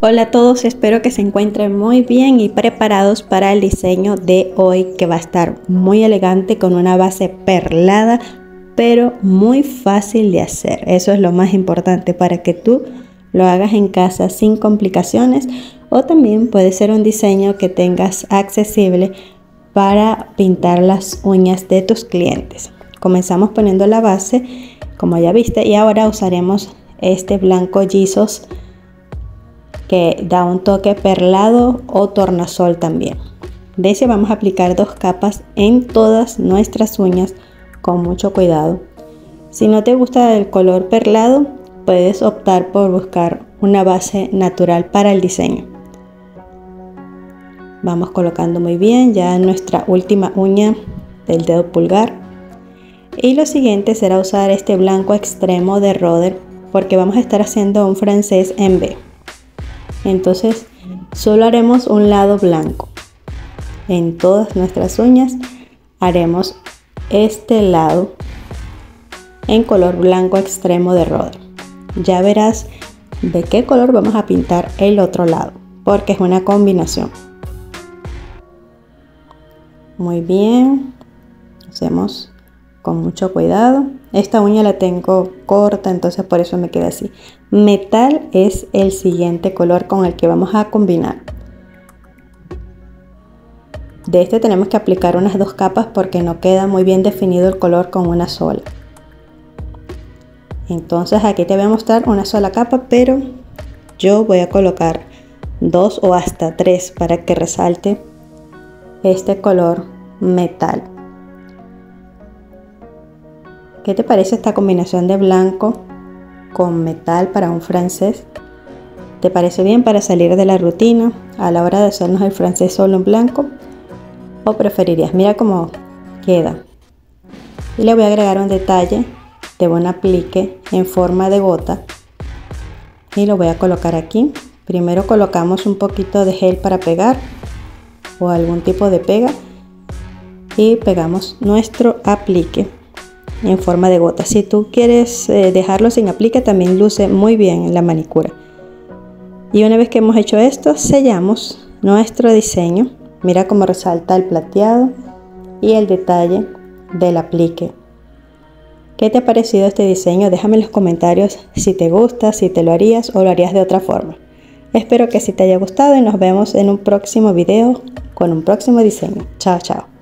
Hola a todos, espero que se encuentren muy bien y preparados para el diseño de hoy que va a estar muy elegante con una base perlada pero muy fácil de hacer. Eso es lo más importante para que tú lo hagas en casa sin complicaciones o también puede ser un diseño que tengas accesible para pintar las uñas de tus clientes. Comenzamos poniendo la base como ya viste y ahora usaremos este blanco Jesus que da un toque perlado o tornasol también. De ese vamos a aplicar dos capas en todas nuestras uñas con mucho cuidado. Si no te gusta el color perlado, puedes optar por buscar una base natural para el diseño. Vamos colocando muy bien ya nuestra última uña del dedo pulgar. Y lo siguiente será usar este blanco extremo de Roder porque vamos a estar haciendo un francés en B. Entonces solo haremos un lado blanco. En todas nuestras uñas haremos este lado en color blanco extremo de Roder. Ya verás de qué color vamos a pintar el otro lado porque es una combinación. Muy bien, hacemos con mucho cuidado. Esta uña la tengo corta, entonces por eso me queda así. Metal es el siguiente color con el que vamos a combinar. De este tenemos que aplicar unas dos capas porque no queda muy bien definido el color con una sola. Entonces aquí te voy a mostrar una sola capa, pero yo voy a colocar dos o hasta tres para que resalte este color metal. ¿Qué te parece esta combinación de blanco con metal para un francés? ¿Te parece bien para salir de la rutina a la hora de hacernos el francés solo en blanco? ¿O preferirías? Mira cómo queda. Y le voy a agregar un detalle de buen aplique en forma de gota. Y lo voy a colocar aquí. Primero colocamos un poquito de gel para pegar o algún tipo de pega y pegamos nuestro aplique en forma de gota. Si tú quieres eh, dejarlo sin aplique, también luce muy bien en la manicura. Y una vez que hemos hecho esto, sellamos nuestro diseño. Mira cómo resalta el plateado y el detalle del aplique. ¿Qué te ha parecido este diseño? Déjame en los comentarios si te gusta, si te lo harías o lo harías de otra forma. Espero que sí te haya gustado y nos vemos en un próximo video con un próximo diseño. Chao, chao.